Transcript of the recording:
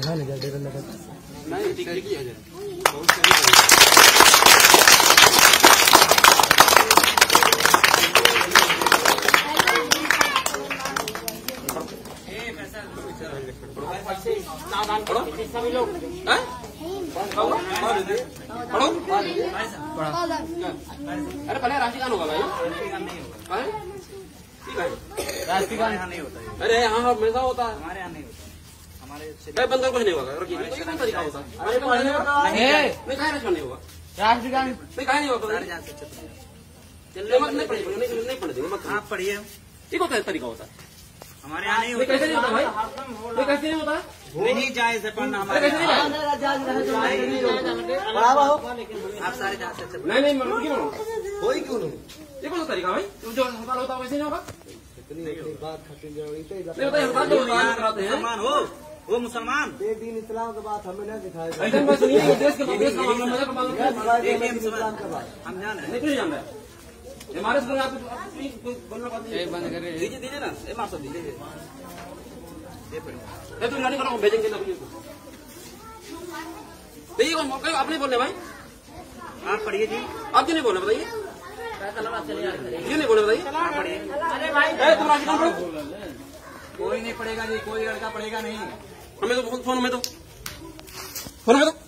ध्यान है डेढ़ लगा नहीं ठीक ठीक है बहुत सभी लोग पढ़ो अरे पहले राष्ट्रीय होगा भाई राष्ट्रीय नहीं होता है। अरे यहाँ हमेशा होता है। हमारे यहाँ नहीं कुछ नहीं होगा है नहीं नहीं। कहा राष्ट्रीय होगा। राष्ट्रीय नहीं कहा नहीं होगा सारे जान से चुप रहिए। चलिए मत नहीं पढ़ेगा नहीं नहीं पढ़ देंगे आप पढ़िए। ठीक होता है तरीका होता है। हमारे यहाँ नहीं होता। भाई? कैसे नहीं होता? होता नहीं जाए से पढ़ना हमारे यहाँ। नहीं आप सारे जान से नहीं नहीं मरो क्यों मरो कोई क्यों नहीं? ये कौन सा तरीका भाई। जो हड़ताल होता वैसे नहीं होगा। इतनी बात खत्म ज़रूरी तो नहीं होता है। वो मुसलमान। बेदीन इस्लाम के बाद हमें नहीं बात इस्लाम हम जान हैं। हमारे बोलना बात नहीं बंद कर दीजिए दीजिए ना। ये मार सब दीजिए ये पढ़िए। ये करो भेजेंगे लड़की देखिए आप नहीं बोल रहे भाई। आप पढ़िए जी। आप क्यों नहीं बोल रहे बताइए। क्यों नहीं बोले बताइए। पढ़िए ए, तुम कोई नहीं पड़ेगा जी, कोई लड़का पड़ेगा नहीं। हमें तो फ़ोन में तो। फ़ोन में तो।